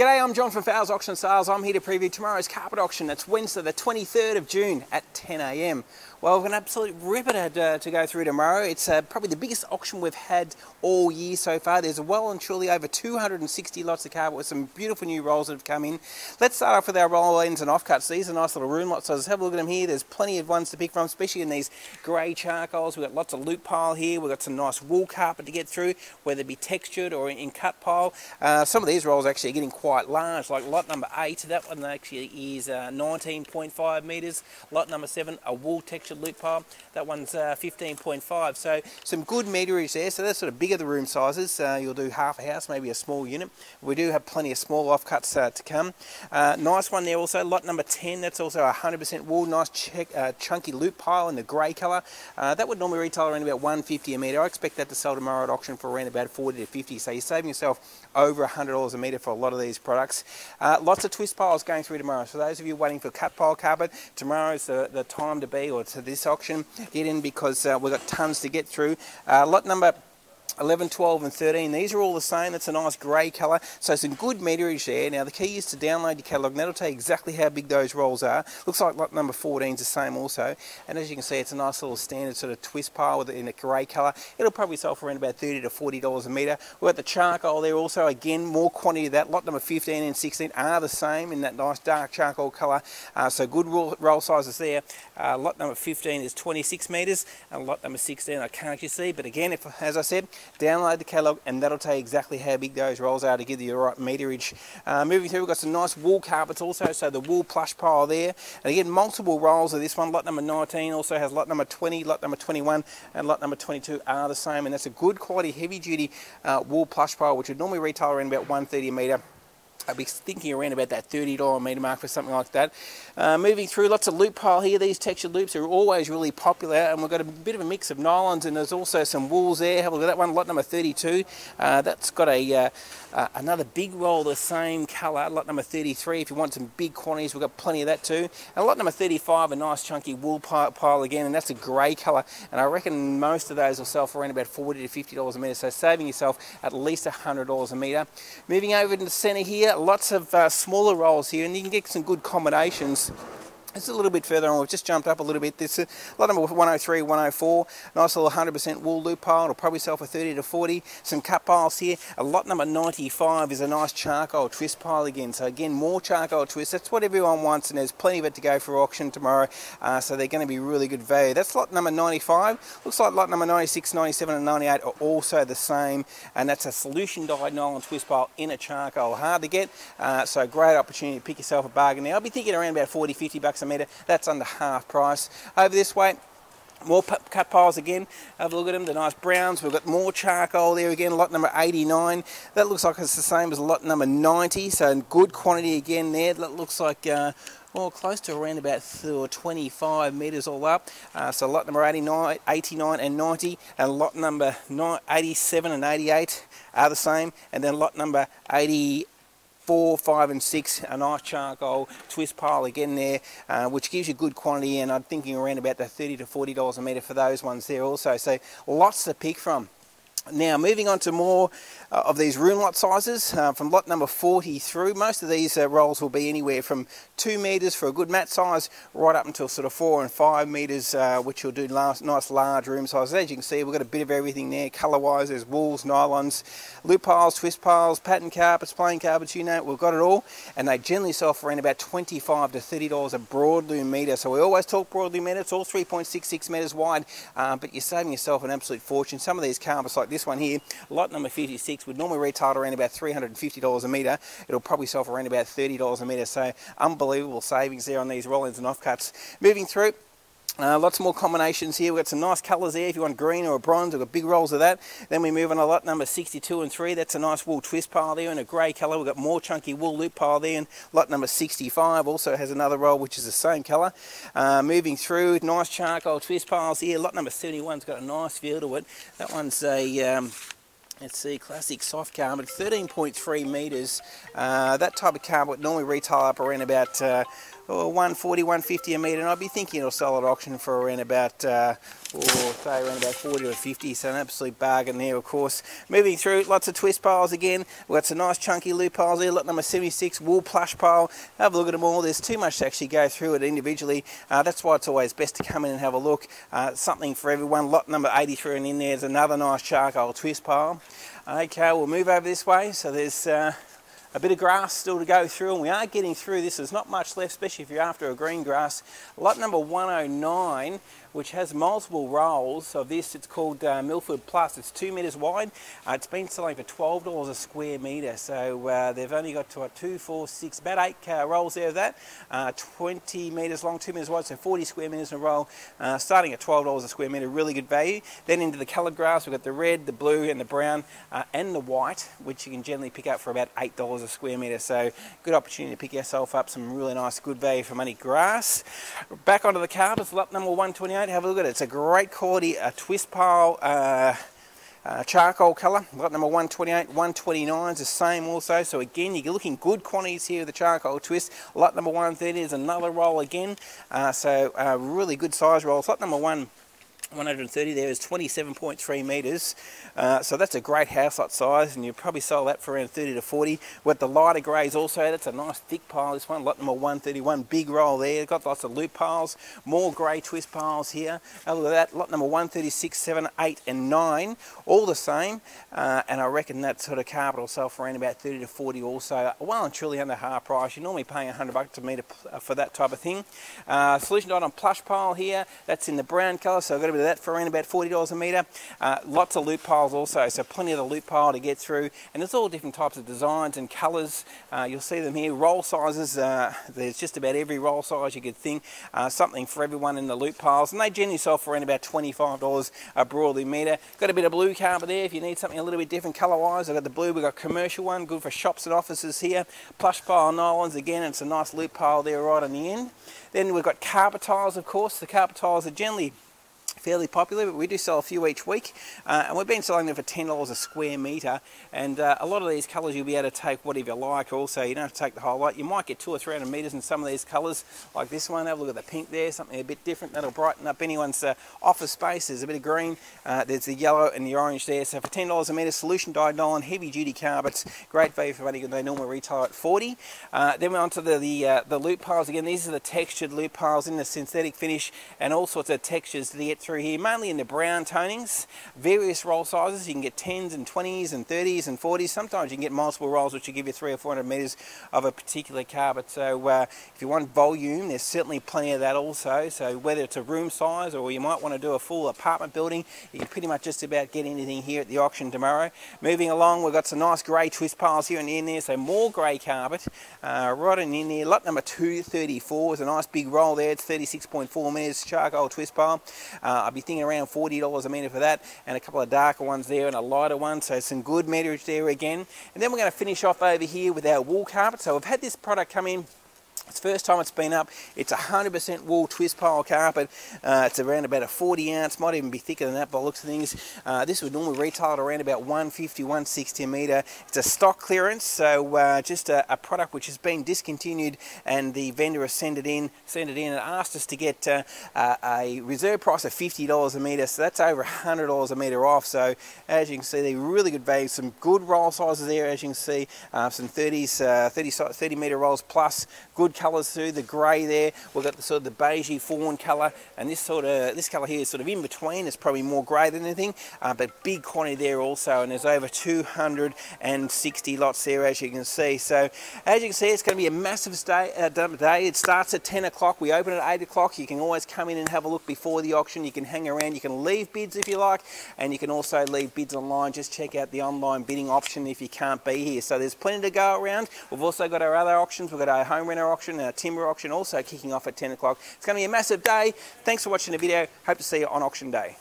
G'day, I'm John from Fowles Auction Sales. I'm here to preview tomorrow's carpet auction. That's Wednesday, the 23rd of June at 10am. Well, we've got an absolute ripper to, uh, to go through tomorrow. It's uh, probably the biggest auction we've had all year so far. There's well and truly over 260 lots of carpet with some beautiful new rolls that have come in. Let's start off with our roll ends and offcuts. These are nice little room lots, so let's have a look at them here. There's plenty of ones to pick from, especially in these grey charcoals. We've got lots of loop pile here. We've got some nice wool carpet to get through, whether it be textured or in cut pile. Uh, some of these rolls actually are getting quite large, like lot number 8. That one actually is uh, 19.5 metres. Lot number 7, a wool texture loop pile. That one's uh, 15.5. So some good meterage there. So that's sort of bigger the room sizes. Uh, you'll do half a house, maybe a small unit. We do have plenty of small offcuts uh, to come. Uh, nice one there also. Lot number 10. That's also 100% wool. Nice check, chunky loop pile in the grey colour. That would normally retail around about 150 a metre. I expect that to sell tomorrow at auction for around about 40 to 50. So you're saving yourself over $100 a metre for a lot of these products. lots of twist piles going through tomorrow. So those of you waiting for cut pile carpet, tomorrow's the, the time to be or to this auction. Get in because uh, we've got tons to get through. Uh, lot number 11, 12 and 13. These are all the same. That's a nice grey colour. So some good meterage there. Now the key is to download your catalogue. That'll tell you exactly how big those rolls are. Looks like lot number 14 is the same also. And as you can see, it's a nice little standard sort of twist pile with it in a grey colour. It'll probably sell for around about 30 to $40 a metre. We've got the charcoal there also. Again, more quantity of that. Lot number 15 and 16 are the same in that nice dark charcoal colour. Uh, so good roll, roll sizes there. Uh, lot number 15 is 26 metres. And lot number 16 I can't actually see. But again, if, as I said, download the catalogue and that'll tell you exactly how big those rolls are to give you the right meterage. Uh, moving through, we've got some nice wool carpets also, so the wool plush pile there. And again, multiple rolls of this one. Lot number 19 also has lot number 20, lot number 21, and lot number 22 are the same. And that's a good quality, heavy duty uh, wool plush pile, which would normally retail around about 130 a metre. I'd be thinking around about that $30 metre mark for something like that. Uh, moving through, lots of loop pile here. These textured loops are always really popular and we've got a bit of a mix of nylons and there's also some wools there. Have a look at that one, lot number 32. Uh, that's got a uh, uh another big roll, the same colour, lot number 33. If you want some big quantities, we've got plenty of that too. And lot number 35, a nice chunky wool pile again, and that's a grey colour. And I reckon most of those will sell for around about 40 to $50 a metre, so saving yourself at least $100 a metre. Moving over to the centre here, lots of uh, smaller rolls here and you can get some good combinations it's a little bit further on, we've just jumped up a little bit. This is lot number 103, 104, nice little 100% wool loop pile. It'll probably sell for 30 to 40. Some cut piles here. A lot number 95 is a nice charcoal twist pile again. So again, more charcoal twist. That's what everyone wants and there's plenty of it to go for auction tomorrow. Uh, so they're going to be really good value. That's lot number 95. Looks like lot number 96, 97 and 98 are also the same. And that's a solution dyed nylon twist pile in a charcoal. Hard to get. Uh, so great opportunity to pick yourself a bargain now. I'll be thinking around about 40, 50 bucks bucks a metre. That's under half price. Over this way, more cut piles again. Have a look at them, the nice browns. We've got more charcoal there again, lot number 89. That looks like it's the same as lot number 90, so in good quantity again there. That looks like, uh, well, close to around about 25 metres all up. Uh, so lot number 89, 89 and 90, and lot number 87 and 88 are the same. And then lot number 80, four, five and six, a nice charcoal twist pile again there, uh, which gives you good quantity and I'm thinking around about the 30 to $40 a metre for those ones there also. So lots to pick from. Now moving on to more uh, of these room lot sizes uh, from lot number 40 through. Most of these uh, rolls will be anywhere from 2 metres for a good mat size right up until sort of 4 and 5 metres uh, which will do nice large room sizes. As you can see we've got a bit of everything there colour wise. There's wools, nylons, loop piles, twist piles, pattern carpets, plain carpets, you know we've got it all and they generally sell for around about 25 to $30 a broadloom metre. So we always talk broadloom metre. It's all 3.66 metres wide uh, but you're saving yourself an absolute fortune. Some of these carpets like this one here, lot number 56 would normally retail around about $350 a metre. It'll probably sell for around about $30 a metre. So unbelievable savings there on these roll ends and offcuts. Moving through, uh, lots more combinations here. We've got some nice colours there. If you want green or a bronze, we've got big rolls of that. Then we move on to lot number 62 and 3. That's a nice wool twist pile there in a grey colour. We've got more chunky wool loop pile there. And lot number 65 also has another roll which is the same colour. Uh, moving through, nice charcoal twist piles here. Lot number 71's got a nice feel to it. That one's a... Um, Let's see, classic soft carpet, 13.3 metres. Uh, that type of carpet would normally retail up around about, uh, or 140, 150 a metre, and I'd be thinking it'll sell at auction for around about, uh, or say around about 40 to 50, so an absolute bargain there, of course. Moving through, lots of twist piles again. We've got some nice chunky loop piles here, lot number 76, wool plush pile. Have a look at them all. There's too much to actually go through it individually. Uh, that's why it's always best to come in and have a look. Uh, something for everyone. Lot number 83 and in there's another nice charcoal twist pile. Okay, we'll move over this way. So there's uh, a bit of grass still to go through and we are getting through this. There's not much left, especially if you're after a green grass. Lot number 109 which has multiple rolls of this. It's called uh, Milford Plus. It's two metres wide. Uh, it's been selling for $12 a square metre. So uh, they've only got to, a two, four, six, about eight uh, rolls there of that. Uh, 20 metres long, two metres wide, so 40 square metres in a roll. Uh, starting at $12 a square metre, really good value. Then into the coloured grass, we've got the red, the blue and the brown and the white, which you can generally pick up for about $8 a square metre. So good opportunity to pick yourself up some really nice, good value for money grass. Back onto the carpets, lot number 128 have a look at it. It's a great quality uh, twist pile uh, uh, charcoal colour. Lot number 128, 129 is the same also. So again, you're looking good quantities here with the charcoal twist. Lot number 130 is another roll again. Uh, so uh, really good size rolls. Lot number one 130 there is 27.3 metres uh, so that's a great house lot size and you probably sell that for around 30 to 40 with the lighter greys also that's a nice thick pile this one lot number 131 big roll there. Got lots of loop piles more grey twist piles here. Have a look at that lot number 136 7 8 and 9 all the same. Uh, and I reckon that sort of carpet will sell for around about 30 to 40 also. Well and truly under half price. You're normally paying 100 bucks a metre for that type of thing. Uh, solution on plush pile here that's in the brown colour so I've got a bit that for around about $40 a metre. Uh, lots of loop piles also, so plenty of the loop pile to get through. And there's all different types of designs and colours. Uh, you'll see them here. Roll sizes, uh, there's just about every roll size you could think. Uh, something for everyone in the loop piles. And they generally sell for around about $25 a broadloom metre. Got a bit of blue carpet there if you need something a little bit different colour-wise. I've got the blue, we've got commercial one, good for shops and offices here. Plush pile nylons again, it's a nice loop pile there right on the end. Then we've got carpet tiles, of course. The carpet tiles are generally fairly popular, but we do sell a few each week. Uh, and we've been selling them for $10 a square metre. And uh, a lot of these colours you'll be able to take whatever you like also. You don't have to take the whole lot. You might get two or 300 metres in some of these colours, like this one. Have a look at the pink there, something a bit different. That'll brighten up anyone's uh, office space. There's a bit of green. Uh, there's the yellow and the orange there. So for $10 a metre, solution dyed nylon, heavy duty carpets. Great value for money. They normally retail at 40 uh, Then we're on to the, the, uh, the loop piles. Again, these are the textured loop piles in the synthetic finish and all sorts of textures to get through here, mainly in the brown tonings, various roll sizes. You can get 10s and 20s and 30s and 40s. Sometimes you can get multiple rolls which will give you three or 400 metres of a particular carpet. So uh, if you want volume, there's certainly plenty of that also. So whether it's a room size or you might want to do a full apartment building, you can pretty much just about get anything here at the auction tomorrow. Moving along, we've got some nice grey twist piles here and in there, so more grey carpet. Uh, right in there, lot number 234 is a nice big roll there. It's 36.4 metres charcoal twist pile. Uh, I'd be thinking around $40 a metre for that, and a couple of darker ones there and a lighter one, so some good meterage there again. And then we're going to finish off over here with our wool carpet. So we've had this product come in it's the first time it's been up. It's 100% wool twist pile carpet. Uh, it's around about a 40 ounce, might even be thicker than that by the looks of things. Uh, this would normally retail at around about 150, 160 a metre. It's a stock clearance, so uh, just a, a, product which has been discontinued and the vendor has sent it in, sent it in and asked us to get uh, a reserve price of $50 a metre, so that's over $100 a metre off. So as you can see, they're really good value. Some good roll sizes there, as you can see, uh, some 30s, uh, 30, 30 metre rolls plus, good colours through, the grey there, we've got the sort of the beigey fawn colour, and this sort of, this colour here is sort of in between, it's probably more grey than anything, uh, but big quantity there also, and there's over 260 lots there as you can see. So as you can see, it's going to be a massive day, uh, day. It starts at 10 o'clock, we open at 8 o'clock, you can always come in and have a look before the auction, you can hang around, you can leave bids if you like, and you can also leave bids online, just check out the online bidding option if you can't be here. So there's plenty to go around. We've also got our other auctions, we've got our home renter auction, auction, our timber auction also kicking off at 10 o'clock. It's going to be a massive day. Thanks for watching the video. Hope to see you on auction day.